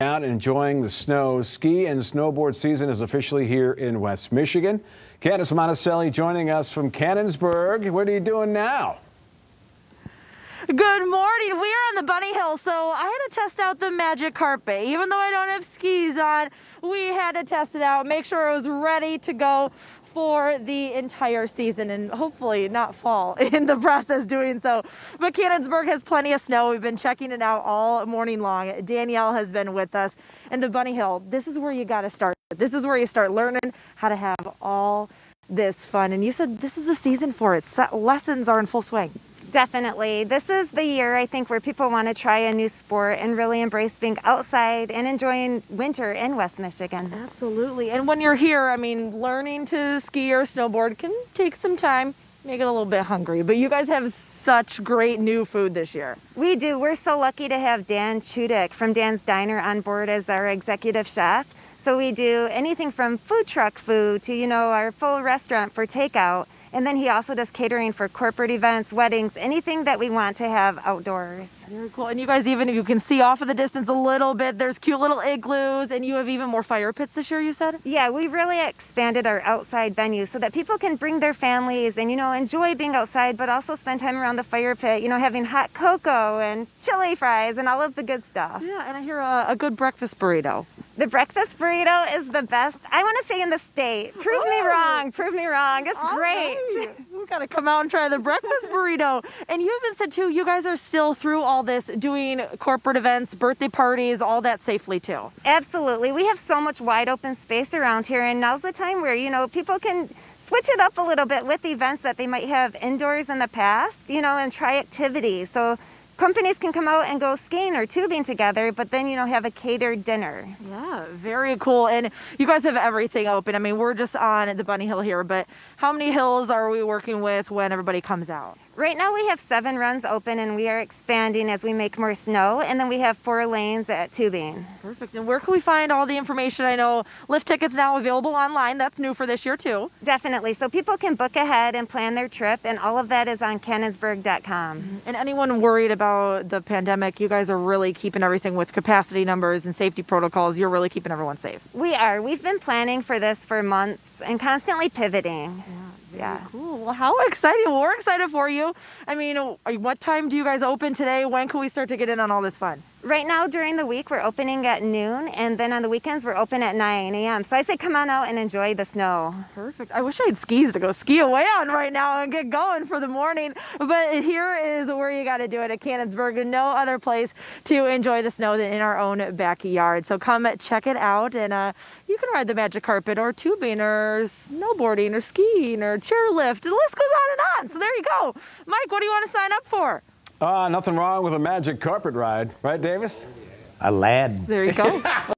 out enjoying the snow. Ski and snowboard season is officially here in West Michigan. Candace Monticelli joining us from Cannonsburg. What are you doing now? Good morning. We are on the Bunny Hill, so I had to test out the magic carpet. Even though I don't have skis on, we had to test it out, make sure it was ready to go for the entire season and hopefully not fall in the process doing so. But Cannonsburg has plenty of snow. We've been checking it out all morning long. Danielle has been with us. And the Bunny Hill, this is where you got to start. This is where you start learning how to have all this fun. And you said this is the season for it. Lessons are in full swing. Definitely. This is the year, I think, where people want to try a new sport and really embrace being outside and enjoying winter in West Michigan. Absolutely. And when you're here, I mean, learning to ski or snowboard can take some time, make it a little bit hungry. But you guys have such great new food this year. We do. We're so lucky to have Dan Chudik from Dan's Diner on board as our executive chef. So we do anything from food truck food to, you know, our full restaurant for takeout. And then he also does catering for corporate events, weddings, anything that we want to have outdoors. Very cool. And you guys even, if you can see off of the distance a little bit, there's cute little igloos and you have even more fire pits this year, you said? Yeah, we really expanded our outside venue so that people can bring their families and, you know, enjoy being outside, but also spend time around the fire pit, you know, having hot cocoa and chili fries and all of the good stuff. Yeah, and I hear a, a good breakfast burrito. The breakfast burrito is the best, I want to say in the state. Prove oh. me wrong, prove me wrong. It's All great. Right. We got to come out and try the breakfast burrito. And you even said too, you guys are still through all this doing corporate events, birthday parties, all that safely too. Absolutely. We have so much wide open space around here and now's the time where, you know, people can switch it up a little bit with events that they might have indoors in the past, you know, and try activities. So companies can come out and go skiing or tubing together, but then, you know, have a catered dinner. Yeah, very cool. And you guys have everything open. I mean, we're just on the Bunny Hill here, but how many hills are we working with when everybody comes out? Right now we have seven runs open and we are expanding as we make more snow and then we have four lanes at tubing. Perfect. And where can we find all the information? I know lift tickets now available online. That's new for this year too. Definitely. So people can book ahead and plan their trip and all of that is on cannonsburg.com. Mm-hmm. And anyone worried about the pandemic, you guys are really keeping everything with capacity numbers and safety protocols. You're really keeping everyone safe. We are. We've been planning for this for months and constantly pivoting. Yeah yeah. Cool. Well, how exciting. Well, we're excited for you. I mean, uh, what time do you guys open today? When can we start to get in on all this fun? Right now during the week we're opening at noon and then on the weekends we're open at 9 a.m. So I say come on out and enjoy the snow. Perfect. I wish I had skis to go ski away on right now and get going for the morning. But here is where you got to do it at Cannonsburg. No other place to enjoy the snow than in our own backyard. So come check it out and uh, you can ride the magic carpet or tubing or snowboarding or skiing or chairlift. The list goes on and on. So there you go. Mike, what do you want to sign up for? Uh, nothing wrong with a magic carpet ride, right, Davis? A lad. There you go.